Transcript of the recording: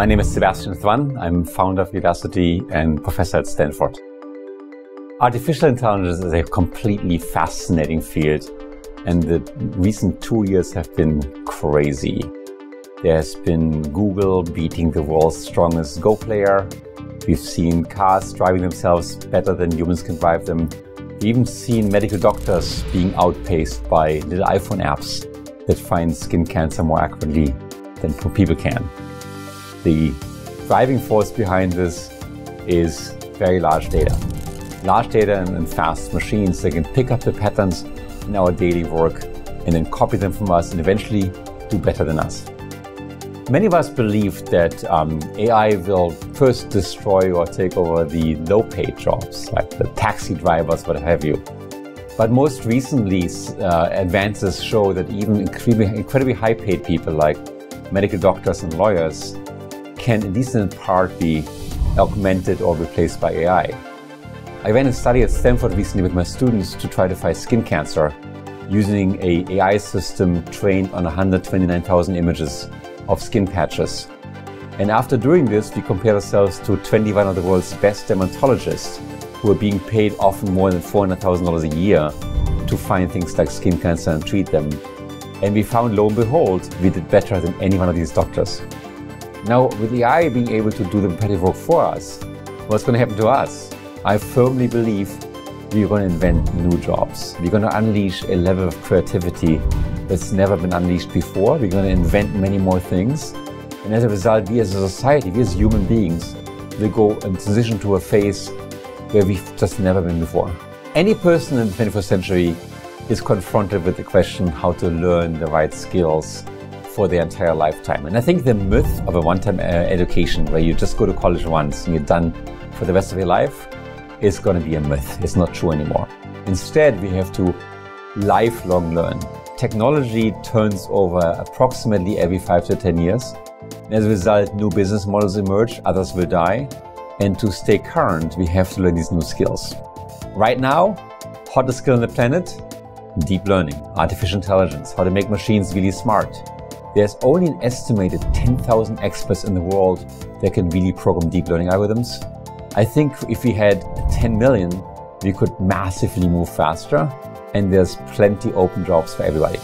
My name is Sebastian Thrun. I'm founder of Udacity and professor at Stanford. Artificial intelligence is a completely fascinating field, and the recent two years have been crazy. There has been Google beating the world's strongest Go player. We've seen cars driving themselves better than humans can drive them. We've even seen medical doctors being outpaced by little iPhone apps that find skin cancer more accurately than people can. The driving force behind this is very large data. Large data and, fast machines that can pick up the patterns in our daily work and then copy them from us and eventually do better than us. Many of us believe that um, AI will first destroy or take over the low paid jobs, like the taxi drivers, what have you. But most recently, uh, advances show that even incredibly, incredibly high paid people like medical doctors and lawyers can, at least in part, be augmented or replaced by AI. I went and studied at Stanford recently with my students to try to fight skin cancer using a AI system trained on 129,000 images of skin patches. And after doing this, we compared ourselves to 21 of the world's best dermatologists who are being paid often more than $400,000 a year to find things like skin cancer and treat them. And we found, lo and behold, we did better than any one of these doctors. Now, with AI being able to do the repetitive work for us, what's going to happen to us? I firmly believe we're going to invent new jobs. We're going to unleash a level of creativity that's never been unleashed before. We're going to invent many more things. And as a result, we as a society, we as human beings, will go and transition to a phase where we've just never been before. Any person in the 21st century is confronted with the question how to learn the right skills for their entire lifetime. And I think the myth of a one-time uh, education where you just go to college once and you're done for the rest of your life is going to be a myth. It's not true anymore. Instead, we have to lifelong learn. Technology turns over approximately every five to 10 years. As a result, new business models emerge, others will die. And to stay current, we have to learn these new skills. Right now, hottest skill on the planet, deep learning, artificial intelligence, how to make machines really smart, there's only an estimated 10,000 experts in the world that can really program deep learning algorithms. I think if we had 10 million, we could massively move faster, and there's plenty open jobs for everybody.